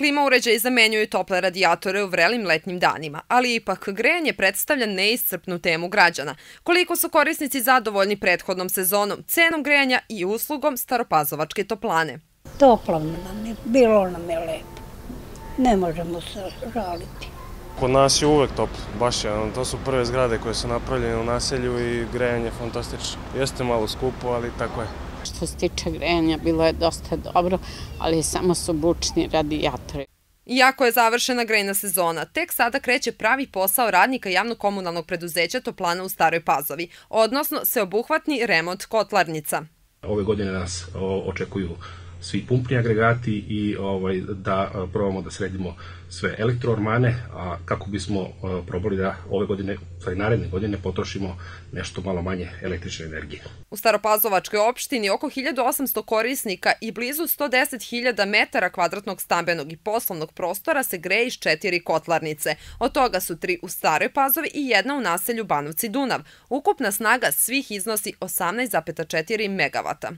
Klima uređaji zamenjuju tople radijatore u vrelim letnjim danima, ali ipak grejanje predstavlja neiscrpnu temu građana. Koliko su korisnici zadovoljni prethodnom sezonom, cenom grejanja i uslugom staropazovačke toplane. Toplo nam je, bilo nam je lepo. Ne možemo se žaliti. Kod nas je uvek toplo, baš je, to su prve zgrade koje su napravljene u naselju i grejanje je fantastično. Jeste malo skupo, ali tako je. Što se tiče grejanja, bilo je dosta dobro, ali samo su bučni radijatori. Iako je završena grejna sezona, tek sada kreće pravi posao radnika javno-komunalnog preduzeća Toplana u Staroj Pazovi, odnosno sveobuhvatni remont kotlarnica. Ove godine nas očekuju svi pumpni agregati i ovaj, da probamo da sredimo sve elektroormane, a kako bismo probali da ove godine, sve naredne godine potrošimo nešto malo manje električne energije. U Staropazovačkoj opštini oko 1800 korisnika i blizu 110.000 metara kvadratnog stambenog i poslovnog prostora se greje iz četiri kotlarnice. Od toga su tri u Staroj Pazovi i jedna u naselju Banovci Dunav. Ukupna snaga svih iznosi 18,4 megavata.